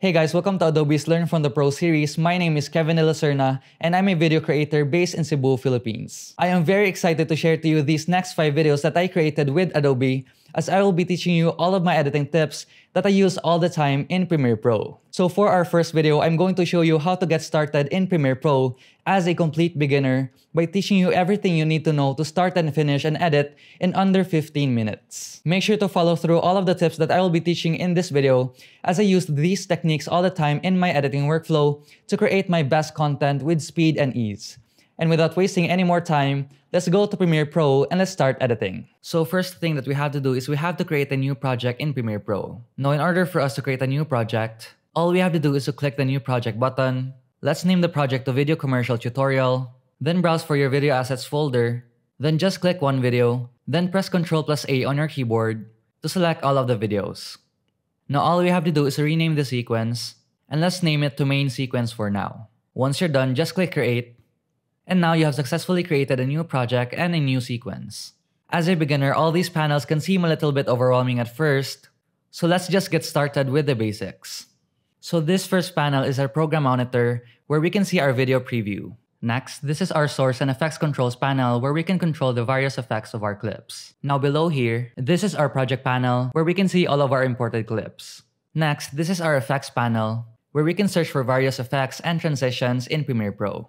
Hey guys, welcome to Adobe's Learn from the Pro series. My name is Kevin De La Cerna, and I'm a video creator based in Cebu, Philippines. I am very excited to share to you these next 5 videos that I created with Adobe as I will be teaching you all of my editing tips that I use all the time in Premiere Pro. So for our first video, I'm going to show you how to get started in Premiere Pro as a complete beginner by teaching you everything you need to know to start and finish an edit in under 15 minutes. Make sure to follow through all of the tips that I will be teaching in this video as I use these techniques all the time in my editing workflow to create my best content with speed and ease. And without wasting any more time, let's go to Premiere Pro and let's start editing. So first thing that we have to do is we have to create a new project in Premiere Pro. Now in order for us to create a new project, all we have to do is to click the new project button. Let's name the project to video commercial tutorial. Then browse for your video assets folder. Then just click one video. Then press Ctrl plus A on your keyboard to select all of the videos. Now all we have to do is rename the sequence and let's name it to main sequence for now. Once you're done, just click create and now you have successfully created a new project and a new sequence. As a beginner, all these panels can seem a little bit overwhelming at first, so let's just get started with the basics. So this first panel is our program monitor where we can see our video preview. Next, this is our source and effects controls panel where we can control the various effects of our clips. Now below here, this is our project panel where we can see all of our imported clips. Next, this is our effects panel where we can search for various effects and transitions in Premiere Pro.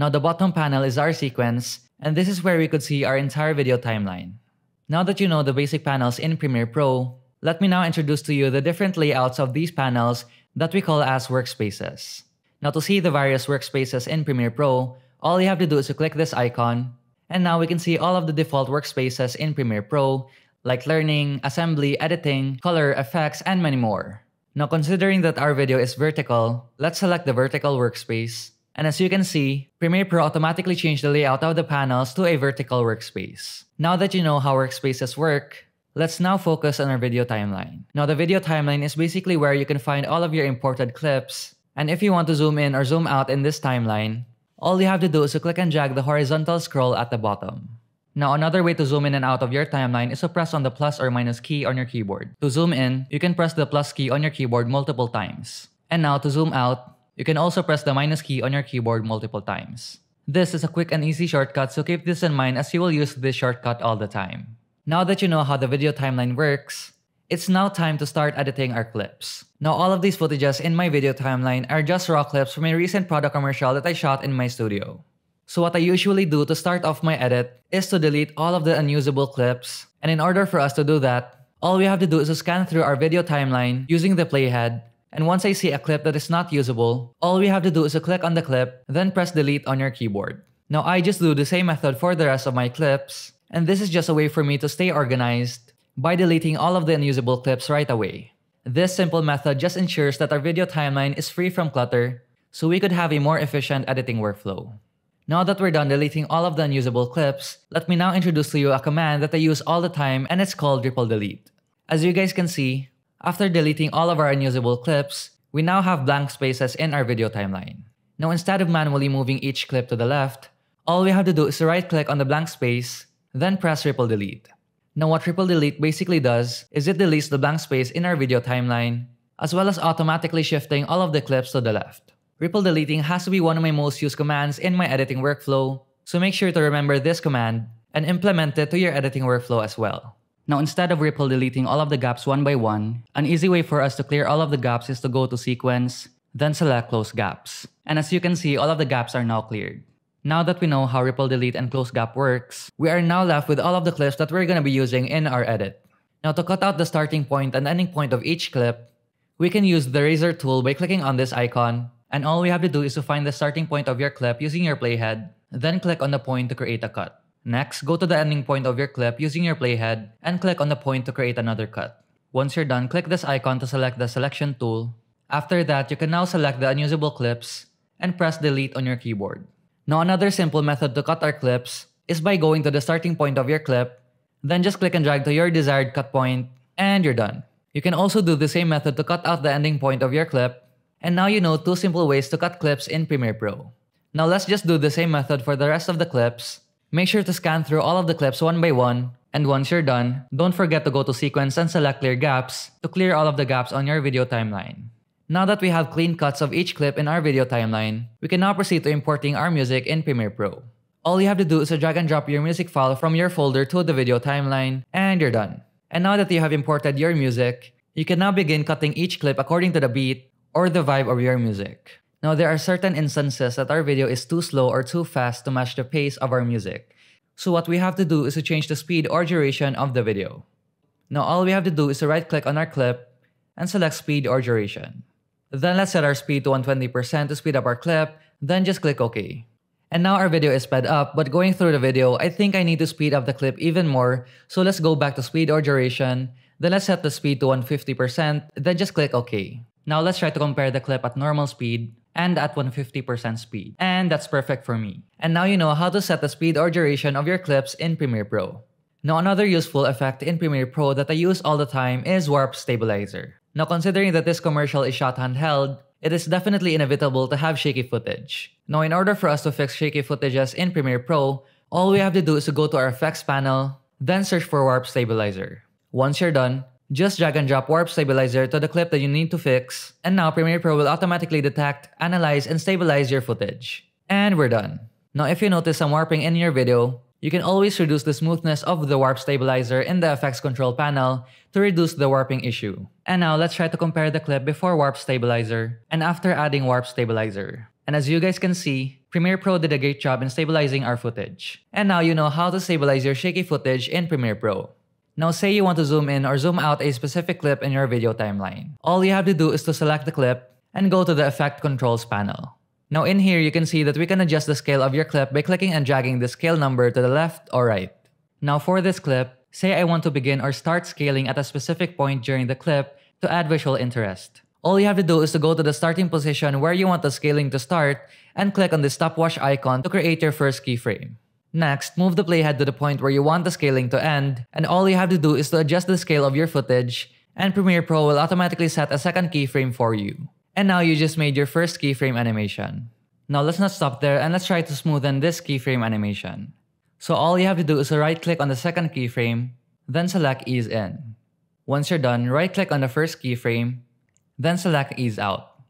Now the bottom panel is our sequence, and this is where we could see our entire video timeline. Now that you know the basic panels in Premiere Pro, let me now introduce to you the different layouts of these panels that we call as workspaces. Now to see the various workspaces in Premiere Pro, all you have to do is to click this icon, and now we can see all of the default workspaces in Premiere Pro, like learning, assembly, editing, color, effects, and many more. Now considering that our video is vertical, let's select the vertical workspace, and as you can see, Premiere Pro automatically changed the layout of the panels to a vertical workspace. Now that you know how workspaces work, let's now focus on our video timeline. Now the video timeline is basically where you can find all of your imported clips, and if you want to zoom in or zoom out in this timeline, all you have to do is to click and drag the horizontal scroll at the bottom. Now another way to zoom in and out of your timeline is to press on the plus or minus key on your keyboard. To zoom in, you can press the plus key on your keyboard multiple times. And now to zoom out, you can also press the minus key on your keyboard multiple times. This is a quick and easy shortcut so keep this in mind as you will use this shortcut all the time. Now that you know how the video timeline works, it's now time to start editing our clips. Now all of these footages in my video timeline are just raw clips from a recent product commercial that I shot in my studio. So what I usually do to start off my edit is to delete all of the unusable clips. And in order for us to do that, all we have to do is to scan through our video timeline using the playhead and once I see a clip that is not usable, all we have to do is to click on the clip, then press delete on your keyboard. Now I just do the same method for the rest of my clips, and this is just a way for me to stay organized by deleting all of the unusable clips right away. This simple method just ensures that our video timeline is free from clutter, so we could have a more efficient editing workflow. Now that we're done deleting all of the unusable clips, let me now introduce to you a command that I use all the time and it's called ripple delete. As you guys can see, after deleting all of our unusable clips, we now have blank spaces in our video timeline. Now instead of manually moving each clip to the left, all we have to do is to right click on the blank space, then press ripple delete. Now what ripple delete basically does is it deletes the blank space in our video timeline, as well as automatically shifting all of the clips to the left. Ripple deleting has to be one of my most used commands in my editing workflow, so make sure to remember this command and implement it to your editing workflow as well. Now instead of ripple deleting all of the gaps one by one, an easy way for us to clear all of the gaps is to go to sequence, then select close gaps. And as you can see, all of the gaps are now cleared. Now that we know how ripple delete and close gap works, we are now left with all of the clips that we're going to be using in our edit. Now to cut out the starting point and ending point of each clip, we can use the razor tool by clicking on this icon, and all we have to do is to find the starting point of your clip using your playhead, then click on the point to create a cut. Next, go to the ending point of your clip using your playhead and click on the point to create another cut. Once you're done, click this icon to select the selection tool. After that, you can now select the unusable clips and press delete on your keyboard. Now another simple method to cut our clips is by going to the starting point of your clip, then just click and drag to your desired cut point, and you're done. You can also do the same method to cut out the ending point of your clip, and now you know two simple ways to cut clips in Premiere Pro. Now let's just do the same method for the rest of the clips, Make sure to scan through all of the clips one by one, and once you're done, don't forget to go to sequence and select clear gaps to clear all of the gaps on your video timeline. Now that we have clean cuts of each clip in our video timeline, we can now proceed to importing our music in Premiere Pro. All you have to do is to drag and drop your music file from your folder to the video timeline, and you're done. And now that you have imported your music, you can now begin cutting each clip according to the beat or the vibe of your music. Now there are certain instances that our video is too slow or too fast to match the pace of our music. So what we have to do is to change the speed or duration of the video. Now all we have to do is to right click on our clip and select speed or duration. Then let's set our speed to 120% to speed up our clip, then just click OK. And now our video is sped up, but going through the video, I think I need to speed up the clip even more, so let's go back to speed or duration, then let's set the speed to 150%, then just click OK. Now let's try to compare the clip at normal speed and at 150% speed. And that's perfect for me. And now you know how to set the speed or duration of your clips in Premiere Pro. Now another useful effect in Premiere Pro that I use all the time is Warp Stabilizer. Now considering that this commercial is shot handheld, it is definitely inevitable to have shaky footage. Now in order for us to fix shaky footages in Premiere Pro, all we have to do is to go to our effects panel, then search for Warp Stabilizer. Once you're done, just drag and drop Warp Stabilizer to the clip that you need to fix, and now Premiere Pro will automatically detect, analyze, and stabilize your footage. And we're done. Now if you notice some warping in your video, you can always reduce the smoothness of the warp stabilizer in the effects control panel to reduce the warping issue. And now let's try to compare the clip before warp stabilizer and after adding warp stabilizer. And as you guys can see, Premiere Pro did a great job in stabilizing our footage. And now you know how to stabilize your shaky footage in Premiere Pro. Now say you want to zoom in or zoom out a specific clip in your video timeline. All you have to do is to select the clip and go to the Effect Controls panel. Now in here, you can see that we can adjust the scale of your clip by clicking and dragging the scale number to the left or right. Now for this clip, say I want to begin or start scaling at a specific point during the clip to add visual interest. All you have to do is to go to the starting position where you want the scaling to start and click on the stopwatch icon to create your first keyframe. Next, move the playhead to the point where you want the scaling to end, and all you have to do is to adjust the scale of your footage, and Premiere Pro will automatically set a second keyframe for you. And now you just made your first keyframe animation. Now let's not stop there and let's try to smoothen this keyframe animation. So all you have to do is to right click on the second keyframe, then select ease in. Once you're done, right click on the first keyframe, then select ease out.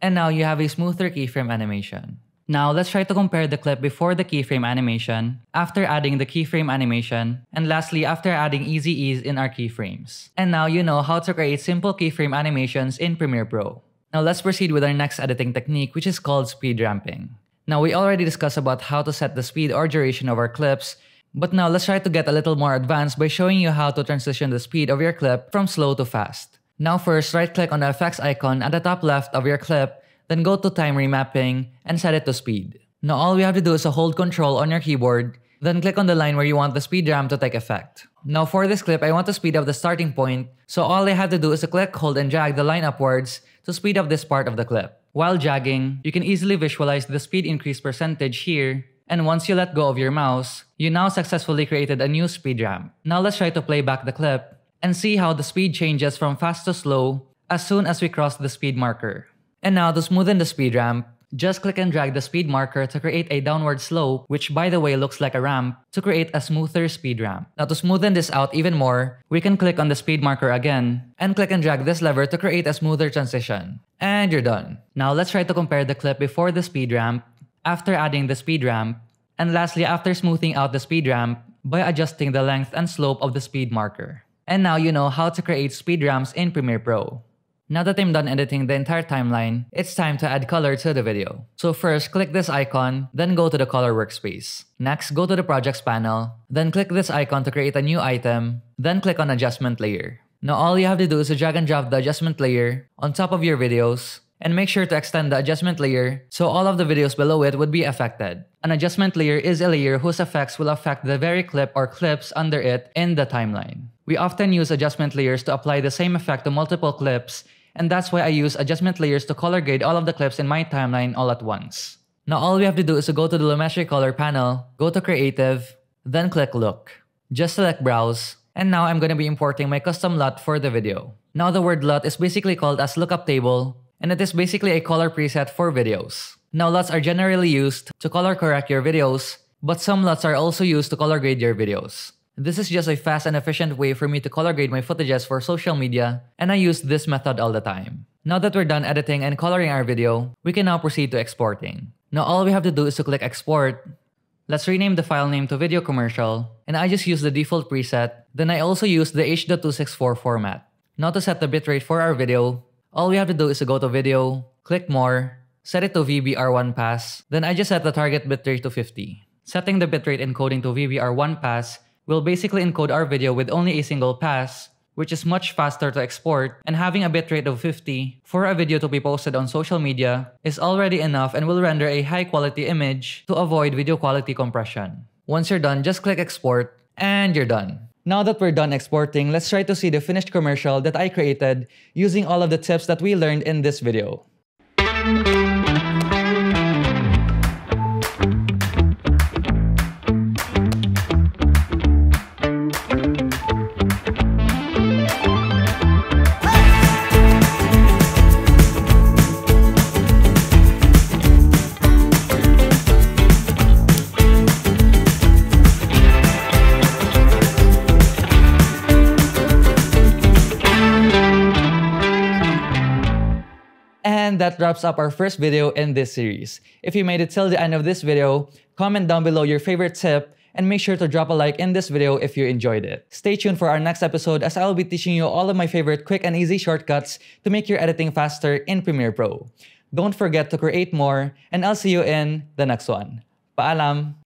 And now you have a smoother keyframe animation. Now let's try to compare the clip before the keyframe animation, after adding the keyframe animation, and lastly after adding easy ease in our keyframes. And now you know how to create simple keyframe animations in Premiere Pro. Now let's proceed with our next editing technique which is called speed ramping. Now we already discussed about how to set the speed or duration of our clips, but now let's try to get a little more advanced by showing you how to transition the speed of your clip from slow to fast. Now first, right click on the effects icon at the top left of your clip, then go to time remapping and set it to speed. Now all we have to do is to hold control on your keyboard, then click on the line where you want the speed ramp to take effect. Now for this clip, I want to speed up the starting point, so all I have to do is to click, hold, and drag the line upwards to speed up this part of the clip. While dragging, you can easily visualize the speed increase percentage here, and once you let go of your mouse, you now successfully created a new speed ramp. Now let's try to play back the clip and see how the speed changes from fast to slow as soon as we cross the speed marker. And now to smoothen the speed ramp, just click and drag the speed marker to create a downward slope, which by the way looks like a ramp, to create a smoother speed ramp. Now to smoothen this out even more, we can click on the speed marker again, and click and drag this lever to create a smoother transition. And you're done. Now let's try to compare the clip before the speed ramp, after adding the speed ramp, and lastly after smoothing out the speed ramp by adjusting the length and slope of the speed marker. And now you know how to create speed ramps in Premiere Pro. Now that I'm done editing the entire timeline, it's time to add color to the video. So first, click this icon, then go to the color workspace. Next, go to the projects panel, then click this icon to create a new item, then click on adjustment layer. Now all you have to do is to drag and drop the adjustment layer on top of your videos, and make sure to extend the adjustment layer so all of the videos below it would be affected. An adjustment layer is a layer whose effects will affect the very clip or clips under it in the timeline. We often use adjustment layers to apply the same effect to multiple clips and that's why I use adjustment layers to color grade all of the clips in my timeline all at once. Now all we have to do is to go to the Lumetri Color panel, go to Creative, then click Look. Just select Browse, and now I'm going to be importing my custom LUT for the video. Now the word LUT is basically called as lookup table, and it is basically a color preset for videos. Now LUTs are generally used to color correct your videos, but some LUTs are also used to color grade your videos. This is just a fast and efficient way for me to color grade my footages for social media, and I use this method all the time. Now that we're done editing and coloring our video, we can now proceed to exporting. Now all we have to do is to click export. Let's rename the file name to video commercial, and I just use the default preset, then I also use the H.264 format. Now to set the bitrate for our video, all we have to do is to go to video, click more, set it to VBR1 pass, then I just set the target bitrate to 50. Setting the bitrate encoding to VBR1 pass will basically encode our video with only a single pass, which is much faster to export, and having a bitrate of 50 for a video to be posted on social media is already enough and will render a high quality image to avoid video quality compression. Once you're done, just click export, and you're done. Now that we're done exporting, let's try to see the finished commercial that I created using all of the tips that we learned in this video. And that wraps up our first video in this series. If you made it till the end of this video, comment down below your favorite tip and make sure to drop a like in this video if you enjoyed it. Stay tuned for our next episode as I will be teaching you all of my favorite quick and easy shortcuts to make your editing faster in Premiere Pro. Don't forget to create more and I'll see you in the next one. Paalam!